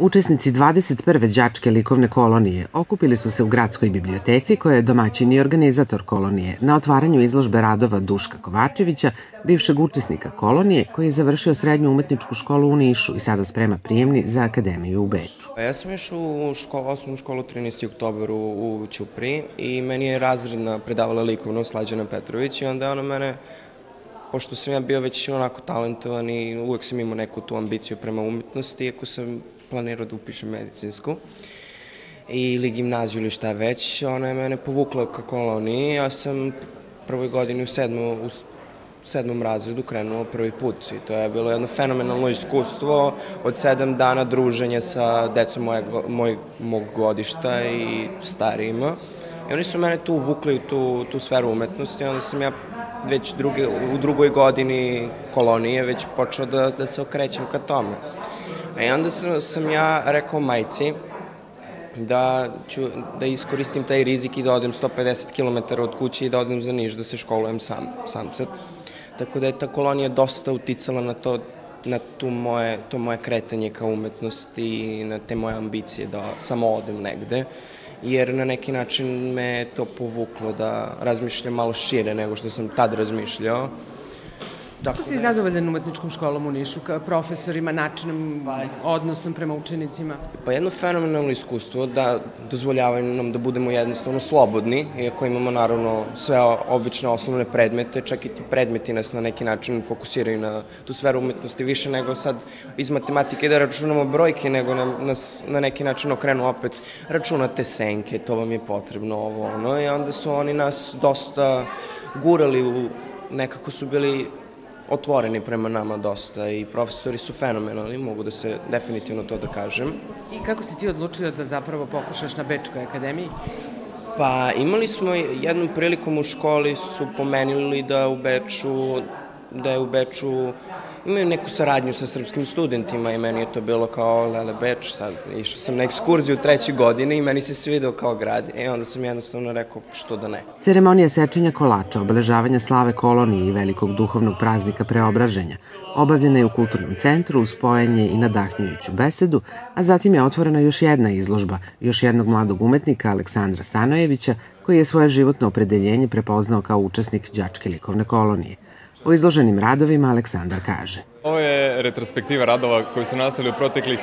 Učesnici 21. đačke likovne kolonije okupili su se u gradskoj biblioteci koja je domaćin i organizator kolonije na otvaranju izložbe radova Duška Kovačevića, bivšeg učesnika kolonije koji je završio srednju umetničku školu u Nišu i sada sprema prijemni za akademiju u Beču. Ja sam išao u školu, osnovnu školu 13. oktober u, u Ćupri i meni je razredna predavala likovno Slađana Petrović i onda je ona mene pošto sam ja bio već onako talentovan i uvek sam imao neku tu ambiciju prema umetnosti, iako sam planirao da upišem medicinsku ili gimnaziju ili šta već, ona je mene povukla ka koloniji, ja sam prvoj godini u sedmo, u sedmom razredu krenuo prvi put i to je bilo jedno fenomenalno iskustvo od sedam dana druženja sa decom moje, moj, mog godišta i starijima. I oni su mene tu uvukli u tu, tu sferu umetnosti, onda sam ja već druge, u drugoj godini kolonije već počeo da, da se okrećem ka tome. I onda sam, sam ja rekao majci da ću da iskoristim taj rizik i da odem 150 km od kuće i da odem za Niš da se školujem sam, sam sad. Tako da je ta kolonija dosta uticala na to na tu moje, to moje kretanje ka umetnosti i na te moje ambicije da samo odem negde jer na neki način me to povuklo da razmišljam malo šire nego što sam tad razmišljao Kako si da zadovoljan umetničkom školom u Nišu, ka profesorima, načinom, pa, odnosom prema učenicima? Pa jedno fenomenalno iskustvo da dozvoljavaju nam da budemo jednostavno slobodni, iako imamo naravno sve obične osnovne predmete, čak i ti predmeti nas na neki način fokusiraju na tu sferu umetnosti više nego sad iz matematike da računamo brojke, nego nam, nas na neki način okrenu opet računate senke, to vam je potrebno ovo ono i onda su oni nas dosta gurali u nekako su bili otvoreni prema nama dosta i profesori su fenomenalni, mogu da se definitivno to da kažem. I kako si ti odlučio da zapravo pokušaš na Bečkoj akademiji? Pa imali smo jednom prilikom u školi su pomenili da u Beču da je u Beču imaju neku saradnju sa srpskim studentima i meni je to bilo kao Lele Beč, sad išao sam na ekskurziju u trećoj godini i meni se svidao kao grad i e, onda sam jednostavno rekao što da ne. Ceremonija sečenja kolača, obeležavanja slave kolonije i velikog duhovnog praznika preobraženja obavljena je u kulturnom centru uz spojenje i nadahnjujuću besedu, a zatim je otvorena još jedna izložba još jednog mladog umetnika Aleksandra Stanojevića koji je svoje životno opredeljenje prepoznao kao učesnik đačke likovne kolonije – O izloženim radovima Aleksandar kaže. Ovo je retrospektiva radova koji su nastali u proteklih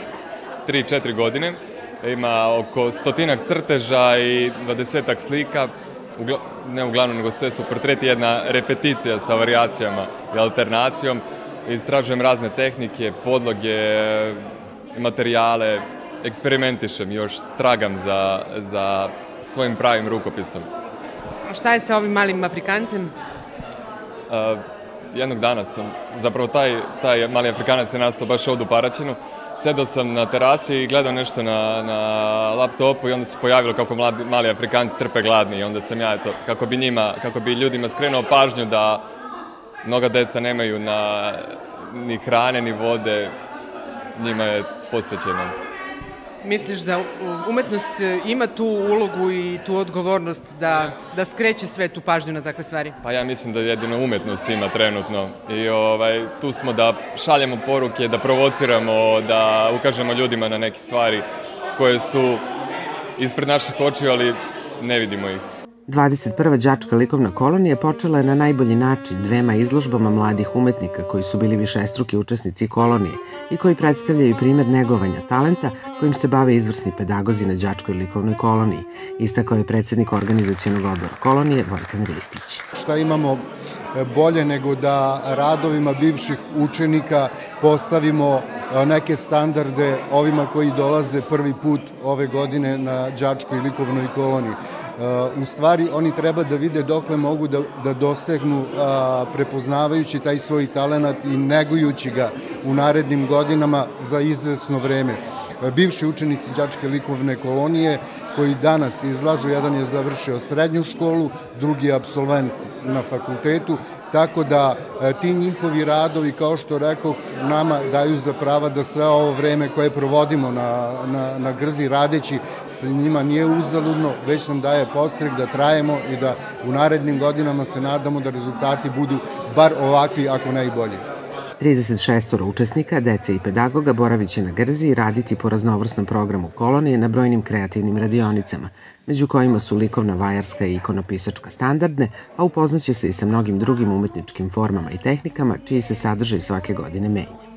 3-4 godine. Ima oko stotinak crteža i dvadesetak slika, Ugla, ne uglavnom, nego sve su portreti, jedna repeticija sa variacijama i alternacijom. Istražujem razne tehnike, podloge, materijale, eksperimentišem, još tragam za, za svojim pravim rukopisom. A šta je sa ovim malim Afrikancem? Uh, jednog dana sam, zapravo taj, taj mali Afrikanac je nastao baš ovdje u Paraćinu, sedao sam na terasi i gledao nešto na, na laptopu i onda se pojavilo kako mladi, mali Afrikanci trpe gladni i onda sam ja, eto, kako bi njima, kako bi ljudima skrenuo pažnju da mnoga deca nemaju na, ni hrane, ni vode, njima je posvećeno. Misliš da umetnost e, ima tu ulogu i tu odgovornost da, da skreće sve tu pažnju na takve stvari? Pa ja mislim da jedino umetnost ima trenutno i ovaj, tu smo da šaljemo poruke, da provociramo, da ukažemo ljudima na neke stvari koje su ispred naših očiju, ali ne vidimo ih. 21. đačka likovna kolonija počela je na najbolji način dvema izložbama mladih umetnika koji su bili višestruki učesnici kolonije i koji predstavljaju primer negovanja talenta kojim se bave izvrsni pedagozi na đačkoj likovnoj koloniji, istakao je predsednik organizacijonog odbora kolonije Vojkan Ristić. Šta imamo e, bolje nego da radovima bivših učenika postavimo e, neke standarde ovima koji dolaze prvi put ove godine na đačkoj likovnoj koloniji u stvari oni treba da vide dokle mogu da, da dosegnu prepoznavajući taj svoj talenat i negujući ga u narednim godinama za izvesno vreme. Bivši učenici Đačke likovne kolonije koji danas izlažu, jedan je završio srednju školu, drugi je absolvent na fakultetu, tako da e, ti njihovi radovi, kao što rekao, nama daju za prava da sve ovo vreme koje provodimo na, na, na grzi radeći sa njima nije uzaludno, već nam daje postrek da trajemo i da u narednim godinama se nadamo da rezultati budu bar ovakvi, ako ne i bolji. 36 učesnika, dece i pedagoga boravit će na Grzi i raditi po raznovrsnom programu kolonije na brojnim kreativnim radionicama, među kojima su likovna, vajarska i ikonopisačka standardne, a upoznaće se i sa mnogim drugim umetničkim formama i tehnikama čiji se sadržaj svake godine menja.